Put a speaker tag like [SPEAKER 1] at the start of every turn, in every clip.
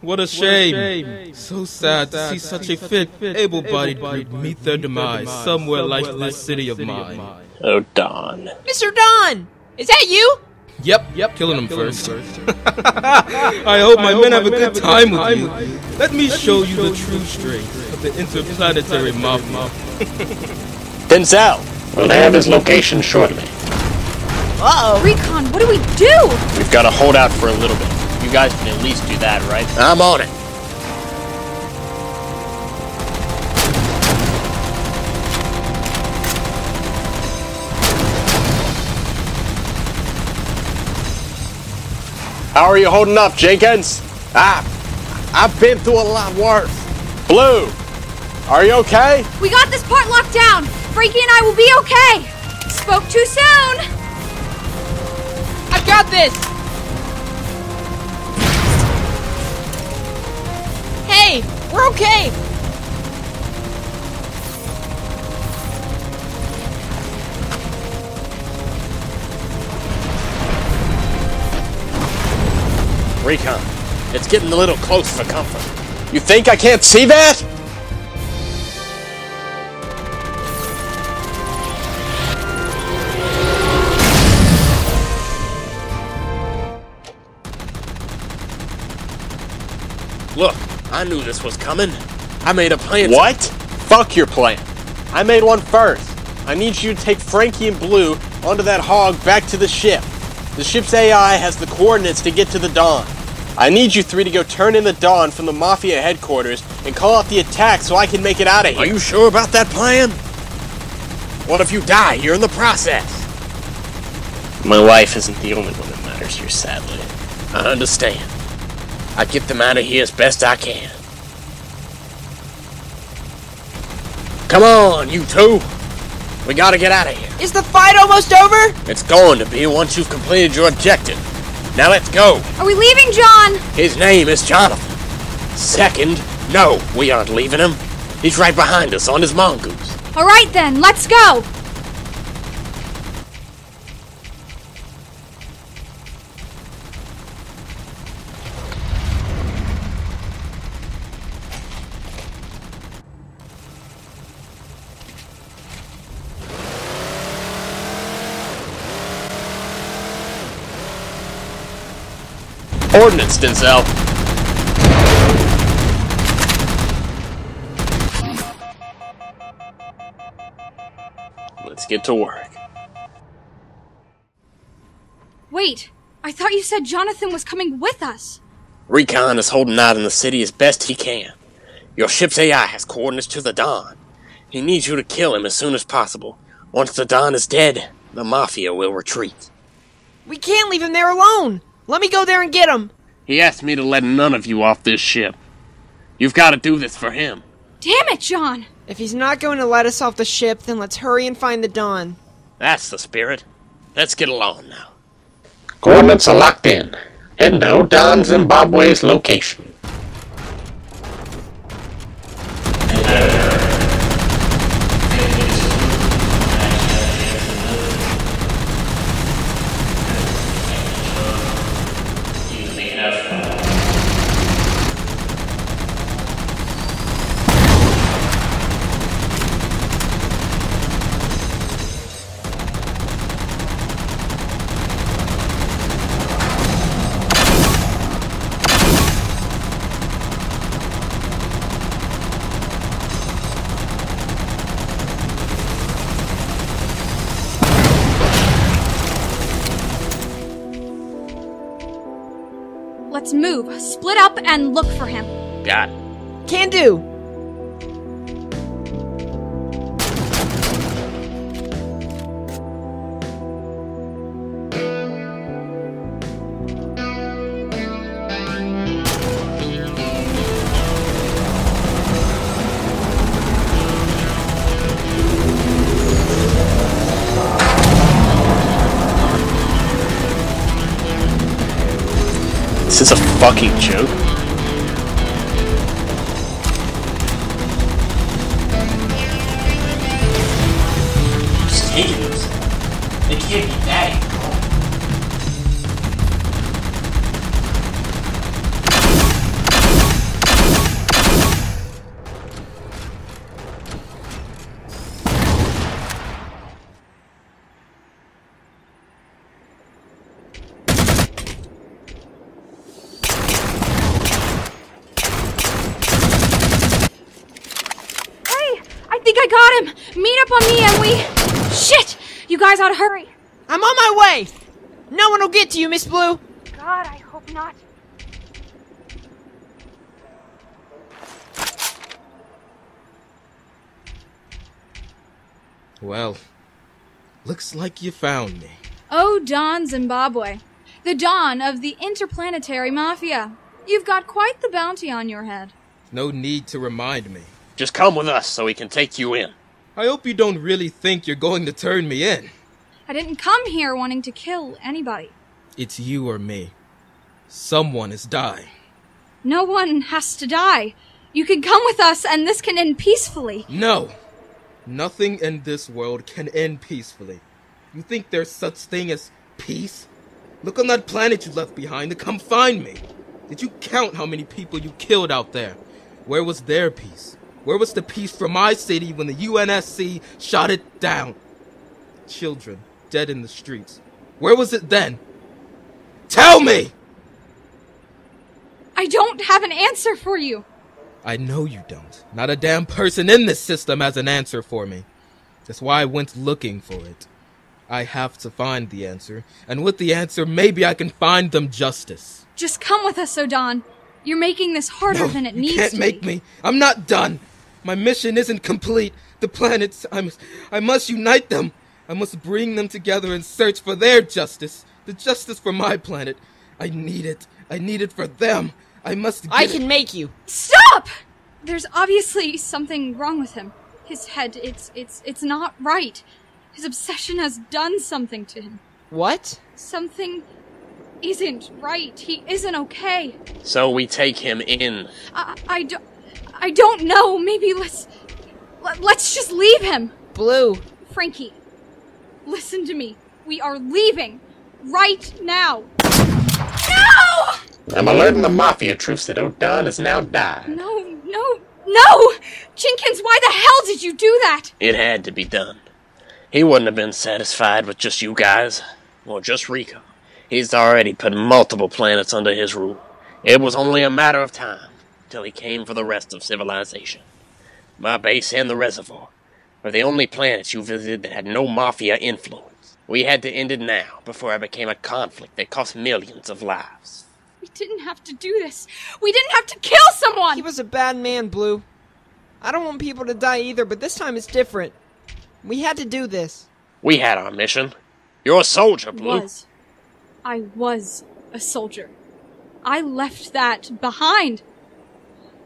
[SPEAKER 1] What a shame. So sad to see such a fit, able-bodied group meet their demise somewhere like this city of mine.
[SPEAKER 2] Oh, Don.
[SPEAKER 3] Mr. Don! Is that you?
[SPEAKER 1] Yep, yep, killing them first. I hope my men have a good time with you. Let me show you the true strength of the interplanetary mafia.
[SPEAKER 2] Denzel!
[SPEAKER 4] We'll have his location shortly.
[SPEAKER 3] Uh-oh.
[SPEAKER 5] Recon, what do we do?
[SPEAKER 2] We've got to hold out for a little bit. You guys can at least do that, right?
[SPEAKER 4] I'm on it.
[SPEAKER 2] How are you holding up, Jenkins?
[SPEAKER 4] I, I've been through a lot worse.
[SPEAKER 2] Blue! Are you okay?
[SPEAKER 5] We got this part locked down. Franky and I will be okay. Spoke too soon.
[SPEAKER 3] I've got this! We're okay!
[SPEAKER 4] Recon, it's getting a little close for comfort.
[SPEAKER 2] You think I can't see that?
[SPEAKER 4] I knew this was coming. I made a plan.
[SPEAKER 2] What? Fuck your plan. I made one first. I need you to take Franky and Blue onto that hog back to the ship. The ship's AI has the coordinates to get to the Don. I need you three to go turn in the Don from the Mafia headquarters and call out the attack so I can make it out of here.
[SPEAKER 4] Are you sure about that plan? What if you die You're in the process?
[SPEAKER 2] My wife isn't the only one that matters here, sadly.
[SPEAKER 4] I understand. I get them out of here as best I can. Come on, you two. We gotta get out of here.
[SPEAKER 3] Is the fight almost over?
[SPEAKER 4] It's going to be once you've completed your objective. Now let's go.
[SPEAKER 5] Are we leaving, John?
[SPEAKER 4] His name is Jonathan. Second, no, we aren't leaving him. He's right behind us on his mongoose.
[SPEAKER 5] All right then, let's go.
[SPEAKER 2] Ordnance, Denzel. Let's get to work.
[SPEAKER 5] Wait, I thought you said Jonathan was coming with us.
[SPEAKER 4] Recon is holding out in the city as best he can. Your ship's AI has coordinates to the Don. He needs you to kill him as soon as possible. Once the Don is dead, the Mafia will retreat.
[SPEAKER 3] We can't leave him there alone! Let me go there and get him!
[SPEAKER 4] He asked me to let none of you off this ship. You've got to do this for him.
[SPEAKER 5] Damn it, John.
[SPEAKER 3] If he's not going to let us off the ship, then let's hurry and find the Don.
[SPEAKER 4] That's the spirit. Let's get along now.
[SPEAKER 6] Coordinates are locked in. Endo Don Zimbabwe's location.
[SPEAKER 5] Split up, and look for him.
[SPEAKER 4] Got it.
[SPEAKER 3] Can do!
[SPEAKER 2] This is a fucking joke.
[SPEAKER 7] Stadiums? They can't be that
[SPEAKER 5] think I got him! Meet up on me, and we. Shit! You guys ought to hurry.
[SPEAKER 3] I'm on my way! No one will get to you, Miss Blue!
[SPEAKER 5] God, I hope not.
[SPEAKER 1] Well, looks like you found me.
[SPEAKER 5] Oh, Don Zimbabwe. The Don of the Interplanetary Mafia. You've got quite the bounty on your head.
[SPEAKER 1] No need to remind me.
[SPEAKER 2] Just come with us so we can take you in.
[SPEAKER 1] I hope you don't really think you're going to turn me in.
[SPEAKER 5] I didn't come here wanting to kill anybody.
[SPEAKER 1] It's you or me. Someone is dying.
[SPEAKER 5] No one has to die. You can come with us, and this can end peacefully.
[SPEAKER 1] No! Nothing in this world can end peacefully. You think there's such thing as peace? Look on that planet you left behind to come find me. Did you count how many people you killed out there? Where was their peace? Where was the peace for my city when the UNSC shot it down? Children dead in the streets. Where was it then? Tell me!
[SPEAKER 5] I don't have an answer for you.
[SPEAKER 1] I know you don't. Not a damn person in this system has an answer for me. That's why I went looking for it. I have to find the answer, and with the answer, maybe I can find them justice.
[SPEAKER 5] Just come with us, Odon. You're making this harder
[SPEAKER 1] No,
[SPEAKER 5] than it needs.
[SPEAKER 1] you
[SPEAKER 5] needs
[SPEAKER 1] can't
[SPEAKER 5] to
[SPEAKER 1] make
[SPEAKER 5] be.
[SPEAKER 1] me. I'm not done. My mission isn't complete. The planets, I must, I must unite them. I must bring them together and search for their justice. The justice for my planet. I need it. I need it for them. I must get
[SPEAKER 3] I
[SPEAKER 1] it.
[SPEAKER 3] can make you.
[SPEAKER 5] Stop! There's obviously something wrong with him. His head, it's it's it's not right. His obsession has done something to him.
[SPEAKER 3] What?
[SPEAKER 5] Something isn't right. He isn't okay.
[SPEAKER 2] So we take him in.
[SPEAKER 5] I I don't I don't know. Maybe let's let, let's just leave him.
[SPEAKER 3] Blue.
[SPEAKER 5] Franky, listen to me. We are leaving right now. No!
[SPEAKER 6] I'm alerting the Mafia troops that Odon has now died.
[SPEAKER 5] No, no, no! Jenkins, why the hell did you do that?
[SPEAKER 2] It had to be done. He wouldn't have been satisfied with just you guys. Or just Rico. He's already put multiple planets under his rule. It was only a matter of time till he came for the rest of civilization. My base and the reservoir were the only planets you visited that had no Mafia influence. We had to end it now before it became a conflict that cost millions of lives.
[SPEAKER 5] We didn't have to do this. We didn't have to kill someone.
[SPEAKER 3] He was a bad man, Blue. I don't want people to die either, but this time it's different. We had to do this.
[SPEAKER 2] We had our mission. You're a soldier, Blue.
[SPEAKER 5] was. I was a soldier. I left that behind.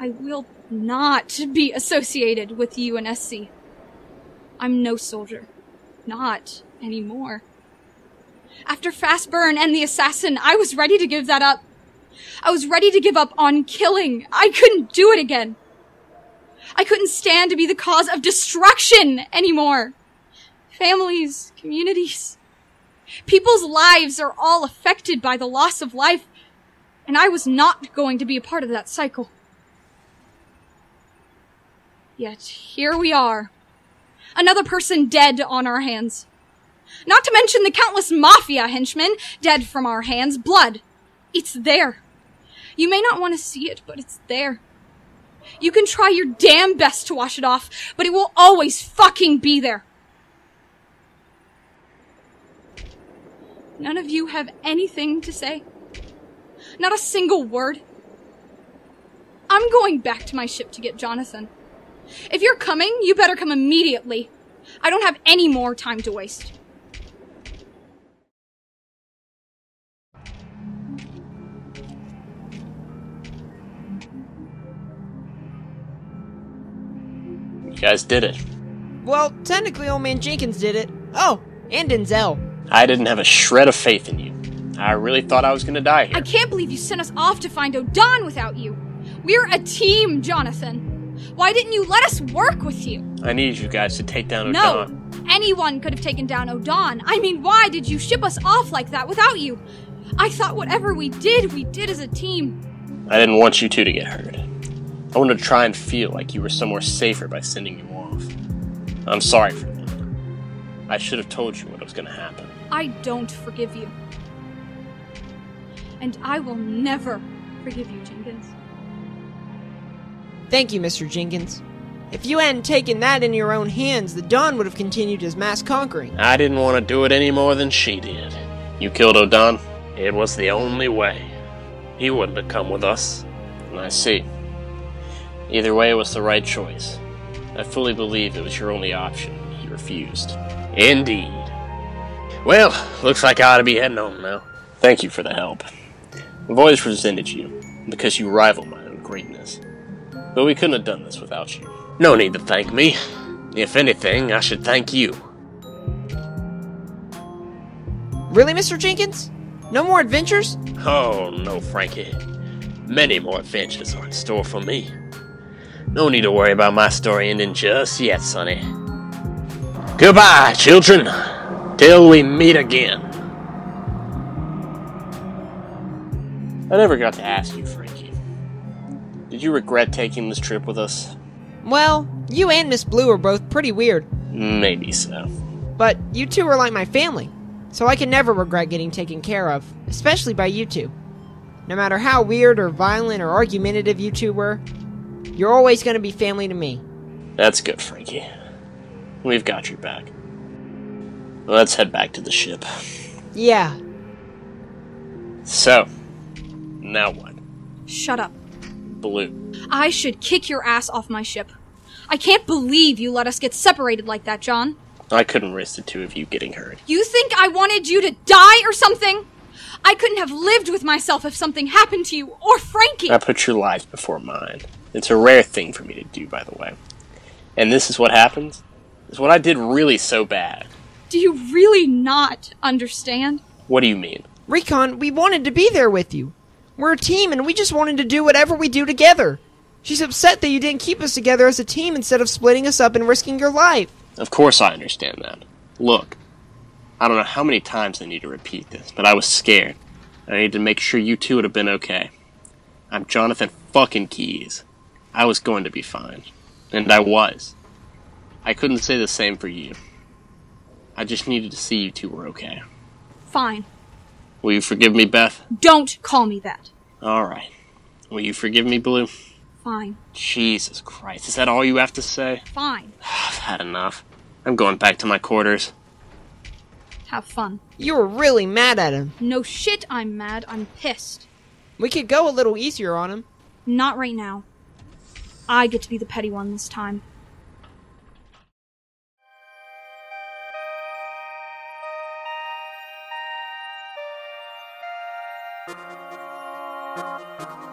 [SPEAKER 5] I will not be associated with UNSC. I'm no soldier. Not anymore. After Fast Burn and the Assassin, I was ready to give that up. I was ready to give up on killing. I couldn't do it again. I couldn't stand to be the cause of destruction anymore. Families, communities, People's lives are all affected by the loss of life, and I was not going to be a part of that cycle. Yet here we are. Another person dead on our hands. Not to mention the countless mafia henchmen dead from our hands. Blood. It's there. You may not want to see it, but it's there. You can try your damn best to wash it off, but it will always fucking be there. None of you have anything to say. Not a single word. I'm going back to my ship to get Jonathan. If you're coming, you better come immediately. I don't have any more time to waste.
[SPEAKER 2] You guys did it.
[SPEAKER 3] Well, technically, old man Jenkins did it. Oh, and Denzel.
[SPEAKER 2] I didn't have a shred of faith in you. I really thought I was gonna die here.
[SPEAKER 5] I can't believe you sent us off to find Odon without you. We're a team, Jonathan. Why didn't you let us work with you?
[SPEAKER 2] I needed you guys to take down Odon.
[SPEAKER 5] No, anyone could have taken down Odon. I mean, why did you ship us off like that without you? I thought whatever we did, we did as a team.
[SPEAKER 2] I didn't want you two to get hurt. I wanted to try and feel like you were somewhere safer by sending you off. I'm sorry for that. I should have told you what was gonna happen.
[SPEAKER 5] I don't forgive you. And I will never forgive you, Jenkins.
[SPEAKER 3] Thank you, Mr. Jenkins. If you hadn't taken that in your own hands, the Don would have continued his mass conquering.
[SPEAKER 2] I didn't want to do it any more than she did. You killed Odon? It was the only way. He wouldn't have come with us. I see. Either way, it was the right choice. I fully believe it was your only option. He refused. Indeed. Well, looks like I ought to be heading home now. Thank you for the help. I've always resented you, because you rival my own greatness. But we couldn't have done this without you. No need to thank me. If anything, I should thank you.
[SPEAKER 3] Really, Mr. Jenkins? No more adventures?
[SPEAKER 2] Oh, no, Franky. Many more adventures are in store for me. No need to worry about my story ending just yet, Sonny. Goodbye, children, till we meet again. I never got to ask you, Franky. Did you regret taking this trip with us?
[SPEAKER 3] Well, you and Miss Blue are both pretty weird,
[SPEAKER 2] Maybe so.
[SPEAKER 3] but you two are like my family, so I can never regret getting taken care of, especially by you two. No matter how weird or violent or argumentative you two were, you're always going to be family to me.
[SPEAKER 2] That's good, Franky. We've got your back. Let's head back to the ship.
[SPEAKER 3] Yeah,
[SPEAKER 2] So, now what?
[SPEAKER 5] Shut up.
[SPEAKER 2] Blue.
[SPEAKER 5] I should kick your ass off my ship. I can't believe you let us get separated like that, John.
[SPEAKER 2] I couldn't risk the two of you getting hurt.
[SPEAKER 5] You think I wanted you to die or something? I couldn't have lived with myself if something happened to you or Franky.
[SPEAKER 2] I put your lives before mine. It's a rare thing for me to do, by the way. And this is what happens? Is what I did really so bad.
[SPEAKER 5] Do you really not understand?
[SPEAKER 2] What do you mean?
[SPEAKER 3] Recon, we wanted to be there with you. We're a team and we just wanted to do whatever we do together. She's upset that you didn't keep us together as a team instead of splitting us up and risking your life.
[SPEAKER 2] Of course I understand that. Look, I don't know how many times I need to repeat this, but I was scared. I needed to make sure you two would have been okay. I'm Jonathan fucking Keys. I was going to be fine. And I was. I couldn't say the same for you. I just needed to see you two were okay.
[SPEAKER 5] Fine.
[SPEAKER 2] Will you forgive me, Beth?
[SPEAKER 5] Don't call me that.
[SPEAKER 2] Alright. Will you forgive me, Blue?
[SPEAKER 5] Fine.
[SPEAKER 2] Jesus Christ, is that all you have to say?
[SPEAKER 5] Fine.
[SPEAKER 2] I've had enough. I'm going back to my quarters.
[SPEAKER 5] Have fun.
[SPEAKER 3] You were really mad at him.
[SPEAKER 5] No shit, I'm mad. I'm pissed.
[SPEAKER 3] We could go a little easier on him.
[SPEAKER 5] Not right now. I get to be the petty one this time. Música